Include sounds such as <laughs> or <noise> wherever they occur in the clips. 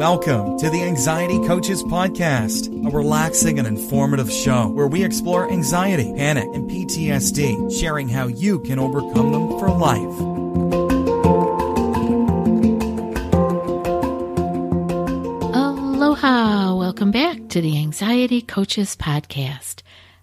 Welcome to the Anxiety Coaches Podcast, a relaxing and informative show where we explore anxiety, panic, and PTSD, sharing how you can overcome them for life. Aloha! Welcome back to the Anxiety Coaches Podcast.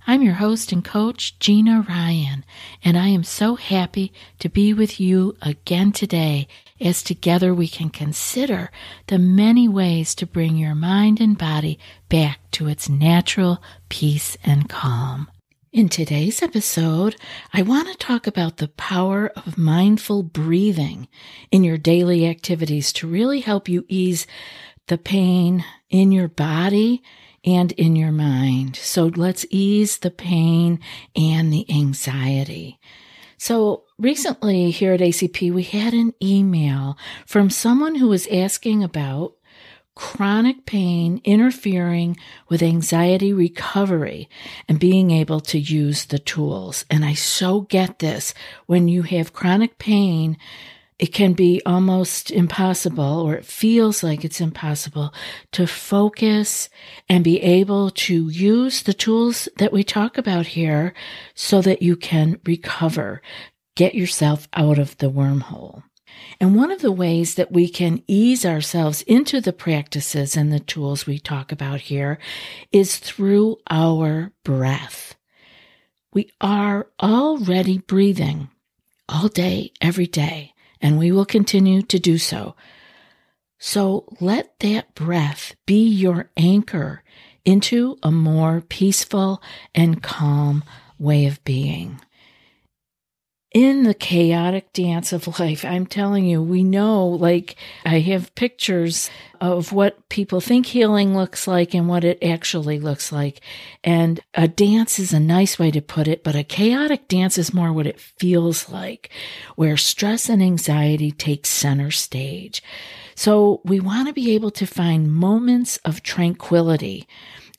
I'm your host and coach, Gina Ryan, and I am so happy to be with you again today as together we can consider the many ways to bring your mind and body back to its natural peace and calm. In today's episode, I want to talk about the power of mindful breathing in your daily activities to really help you ease the pain in your body and in your mind. So let's ease the pain and the anxiety. So recently here at ACP, we had an email from someone who was asking about chronic pain interfering with anxiety recovery and being able to use the tools. And I so get this when you have chronic pain it can be almost impossible, or it feels like it's impossible, to focus and be able to use the tools that we talk about here so that you can recover, get yourself out of the wormhole. And one of the ways that we can ease ourselves into the practices and the tools we talk about here is through our breath. We are already breathing all day, every day and we will continue to do so. So let that breath be your anchor into a more peaceful and calm way of being in the chaotic dance of <laughs> life, I'm telling you, we know, like, I have pictures of what people think healing looks like and what it actually looks like. And a dance is a nice way to put it, but a chaotic dance is more what it feels like, where stress and anxiety take center stage. So we want to be able to find moments of tranquility.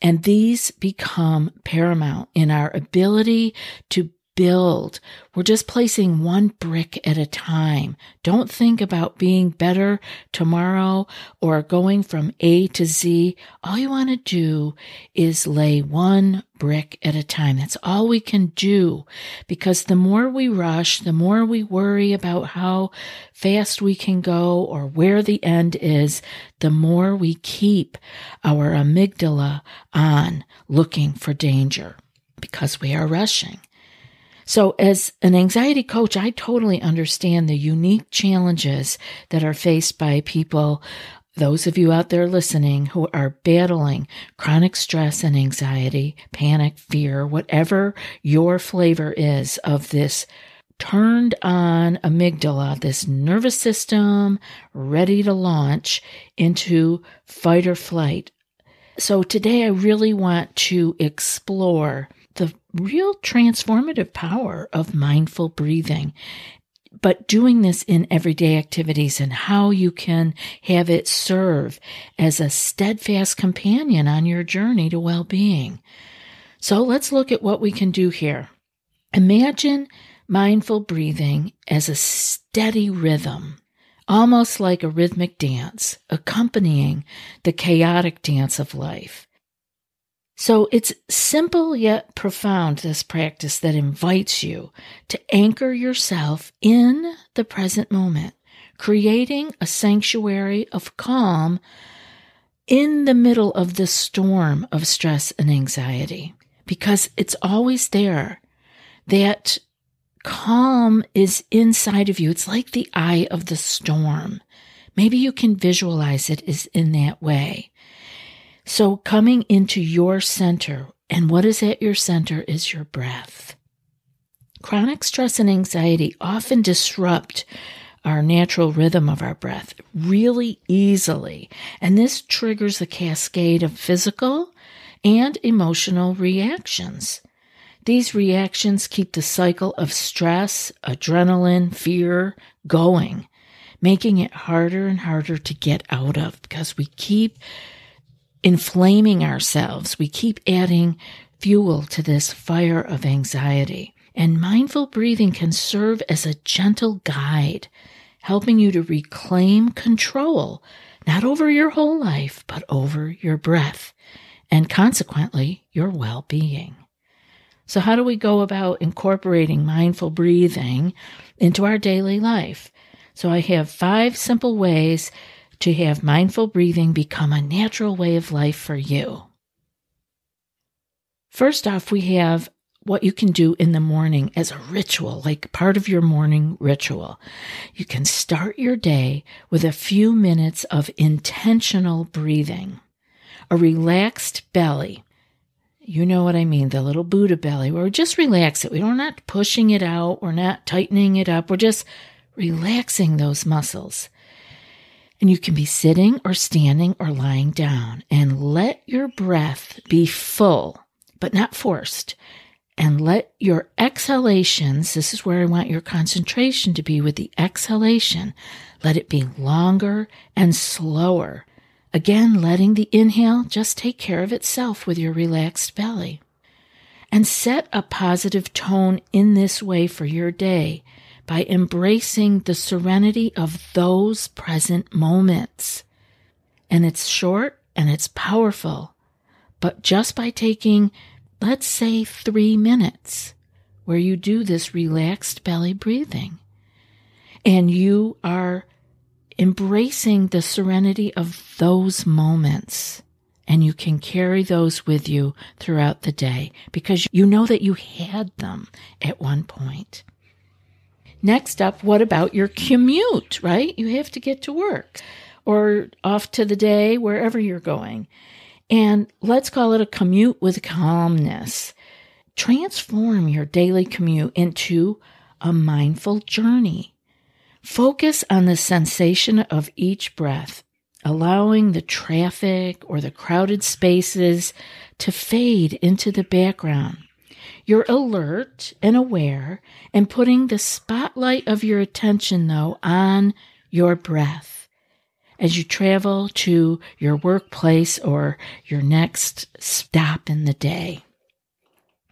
And these become paramount in our ability to build. We're just placing one brick at a time. Don't think about being better tomorrow or going from A to Z. All you want to do is lay one brick at a time. That's all we can do because the more we rush, the more we worry about how fast we can go or where the end is, the more we keep our amygdala on looking for danger because we are rushing. So, as an anxiety coach, I totally understand the unique challenges that are faced by people, those of you out there listening who are battling chronic stress and anxiety, panic, fear, whatever your flavor is of this turned on amygdala, this nervous system ready to launch into fight or flight. So, today I really want to explore real transformative power of mindful breathing. But doing this in everyday activities and how you can have it serve as a steadfast companion on your journey to well being. So let's look at what we can do here. Imagine mindful breathing as a steady rhythm, almost like a rhythmic dance, accompanying the chaotic dance of life. So it's simple yet profound, this practice that invites you to anchor yourself in the present moment, creating a sanctuary of calm in the middle of the storm of stress and anxiety, because it's always there. That calm is inside of you. It's like the eye of the storm. Maybe you can visualize it is in that way. So coming into your center, and what is at your center is your breath. Chronic stress and anxiety often disrupt our natural rhythm of our breath really easily, and this triggers a cascade of physical and emotional reactions. These reactions keep the cycle of stress, adrenaline, fear going, making it harder and harder to get out of because we keep inflaming ourselves. We keep adding fuel to this fire of anxiety. And mindful breathing can serve as a gentle guide, helping you to reclaim control, not over your whole life, but over your breath and consequently your well being. So, how do we go about incorporating mindful breathing into our daily life? So, I have five simple ways to have mindful breathing become a natural way of life for you. First off, we have what you can do in the morning as a ritual, like part of your morning ritual. You can start your day with a few minutes of intentional breathing, a relaxed belly. You know what I mean, the little Buddha belly, where we just relax it. We're not pushing it out, we're not tightening it up, we're just relaxing those muscles. And you can be sitting or standing or lying down and let your breath be full, but not forced and let your exhalations, this is where I want your concentration to be with the exhalation, let it be longer and slower. Again, letting the inhale just take care of itself with your relaxed belly. And set a positive tone in this way for your day by embracing the serenity of those present moments. And it's short and it's powerful. But just by taking let's say three minutes where you do this relaxed belly breathing and you are embracing the serenity of those moments. And you can carry those with you throughout the day because you know that you had them at one point. Next up, what about your commute, right? You have to get to work or off to the day, wherever you're going. And let's call it a commute with calmness. Transform your daily commute into a mindful journey. Focus on the sensation of each breath, allowing the traffic or the crowded spaces to fade into the background. You're alert and aware and putting the spotlight of your attention, though, on your breath as you travel to your workplace or your next stop in the day.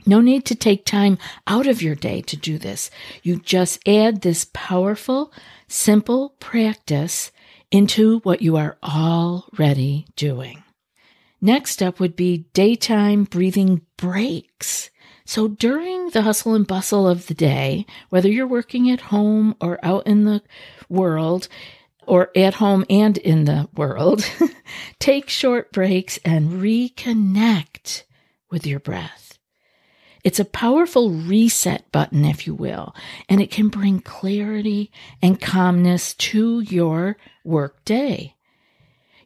No need to take time out of your day to do this. You just add this powerful, simple practice into what you are already doing. Next up would be daytime breathing breaks. So during the hustle and bustle of the day, whether you're working at home or out in the world, or at home and in the world, <laughs> take short breaks and reconnect with your breath. It's a powerful reset button, if you will, and it can bring clarity and calmness to your work day.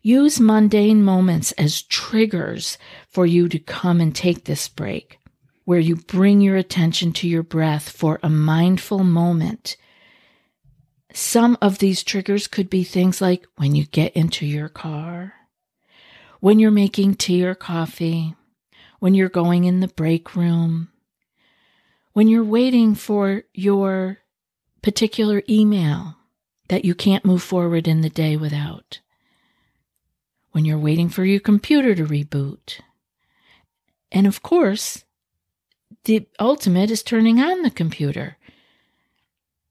Use mundane moments as triggers for you to come and take this break, where you bring your attention to your breath for a mindful moment some of these triggers could be things like when you get into your car, when you're making tea or coffee, when you're going in the break room, when you're waiting for your particular email that you can't move forward in the day without, when you're waiting for your computer to reboot. And of course, the ultimate is turning on the computer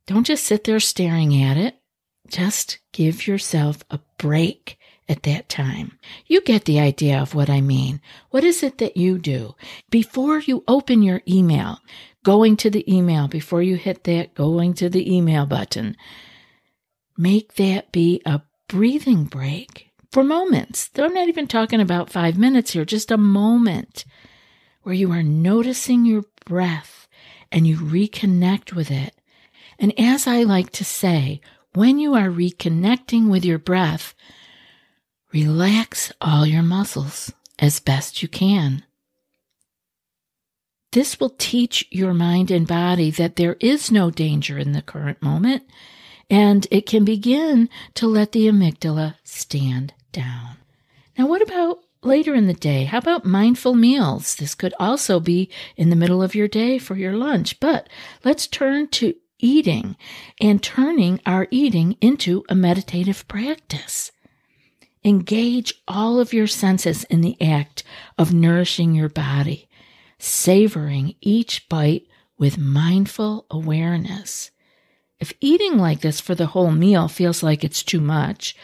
don't just sit there staring at it. Just give yourself a break at that time. You get the idea of what I mean. What is it that you do? Before you open your email, going to the email, before you hit that going to the email button, make that be a breathing break for moments. I'm not even talking about five minutes here, just a moment where you are noticing your breath and you reconnect with it and as I like to say, when you are reconnecting with your breath, relax all your muscles as best you can. This will teach your mind and body that there is no danger in the current moment, and it can begin to let the amygdala stand down. Now, what about later in the day? How about mindful meals? This could also be in the middle of your day for your lunch, but let's turn to eating and turning our eating into a meditative practice. Engage all of your senses in the act of nourishing your body, savoring each bite with mindful awareness. If eating like this for the whole meal feels like it's too much,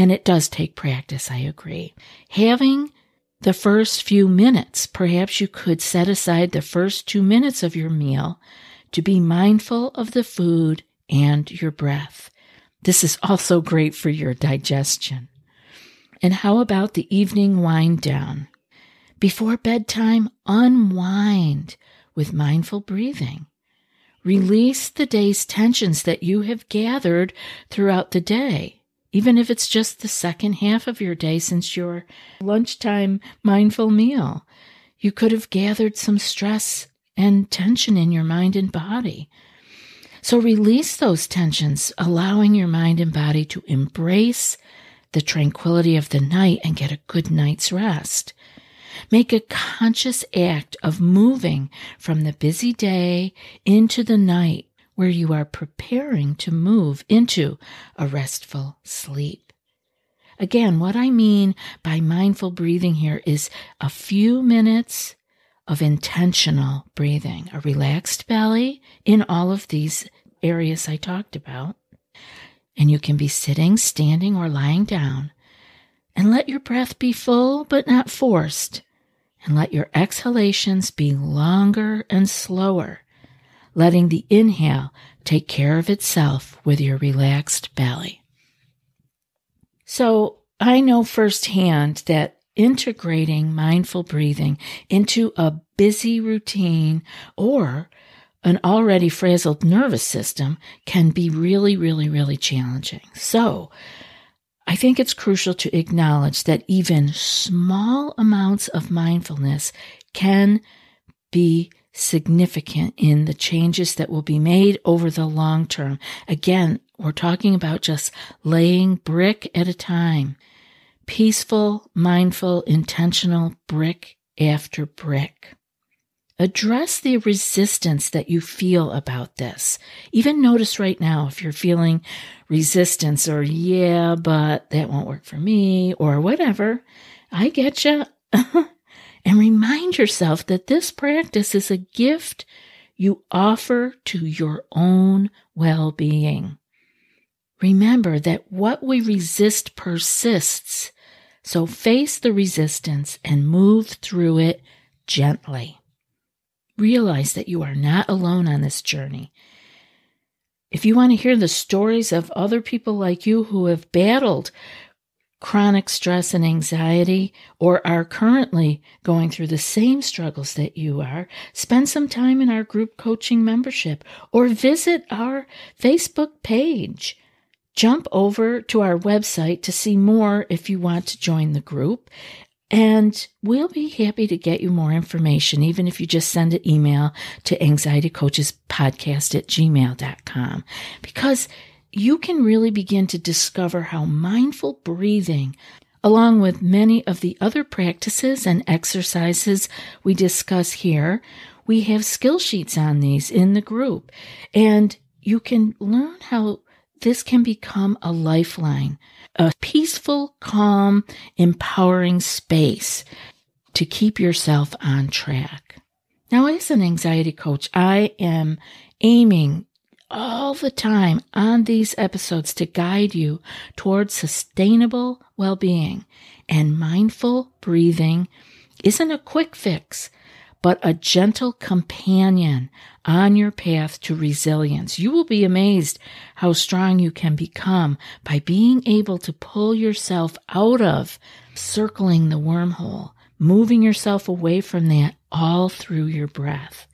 And it does take practice, I agree. Having the first few minutes, perhaps you could set aside the first two minutes of your meal to be mindful of the food and your breath. This is also great for your digestion. And how about the evening wind down? Before bedtime, unwind with mindful breathing. Release the day's tensions that you have gathered throughout the day, even if it's just the second half of your day since your lunchtime mindful meal. You could have gathered some stress and tension in your mind and body. So release those tensions, allowing your mind and body to embrace the tranquility of the night and get a good night's rest. Make a conscious act of moving from the busy day into the night where you are preparing to move into a restful sleep. Again, what I mean by mindful breathing here is a few minutes of intentional breathing, a relaxed belly in all of these areas I talked about. And you can be sitting, standing, or lying down. And let your breath be full but not forced and let your exhalations be longer and slower, letting the inhale take care of itself with your relaxed belly. So I know firsthand that integrating mindful breathing into a busy routine or an already frazzled nervous system can be really, really, really challenging. So I think it's crucial to acknowledge that even small amounts of mindfulness can be significant in the changes that will be made over the long term. Again, we're talking about just laying brick at a time. Peaceful, mindful, intentional brick after brick. Address the resistance that you feel about this. Even notice right now if you're feeling resistance or, yeah, but that won't work for me or whatever. I get you. <laughs> and remind yourself that this practice is a gift you offer to your own well being. Remember that what we resist persists. So face the resistance and move through it gently. Realize that you are not alone on this journey. If you want to hear the stories of other people like you who have battled chronic stress and anxiety or are currently going through the same struggles that you are, spend some time in our group coaching membership or visit our Facebook page. Jump over to our website to see more if you want to join the group. And we'll be happy to get you more information, even if you just send an email to anxietycoachespodcast at gmail.com, because you can really begin to discover how mindful breathing, along with many of the other practices and exercises we discuss here, we have skill sheets on these in the group. And you can learn how this can become a lifeline a peaceful, calm, empowering space to keep yourself on track. Now, as an anxiety coach, I am aiming all the time on these episodes to guide you towards sustainable well being. And mindful breathing isn't a quick fix but a gentle companion on your path to resilience. You will be amazed how strong you can become by being able to pull yourself out of circling the wormhole, moving yourself away from that all through your breath.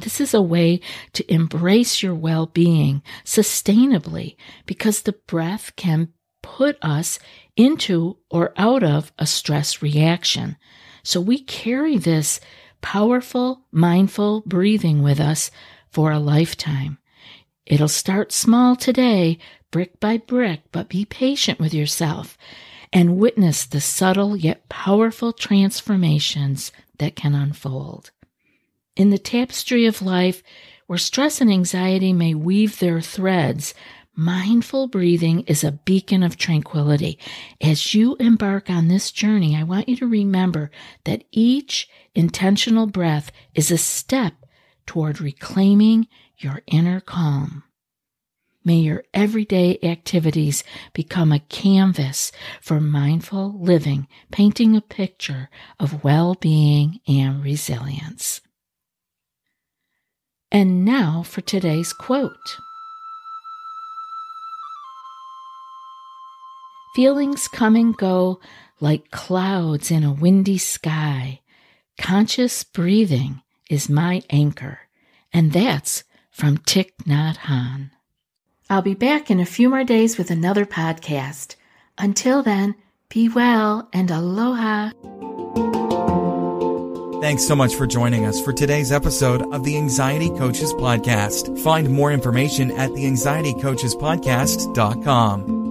This is a way to embrace your well being sustainably because the breath can put us into or out of a stress reaction. So we carry this powerful, mindful breathing with us for a lifetime. It'll start small today, brick by brick, but be patient with yourself and witness the subtle yet powerful transformations that can unfold. In the tapestry of life, where stress and anxiety may weave their threads, Mindful breathing is a beacon of tranquility. As you embark on this journey, I want you to remember that each intentional breath is a step toward reclaiming your inner calm. May your everyday activities become a canvas for mindful living, painting a picture of well being and resilience. And now for today's quote Feelings come and go like clouds in a windy sky. Conscious breathing is my anchor, and that's from Thich Nhat Hanh. I'll be back in a few more days with another podcast. Until then, be well and aloha. Thanks so much for joining us for today's episode of the Anxiety Coaches Podcast. Find more information at the anxietycoachespodcast.com.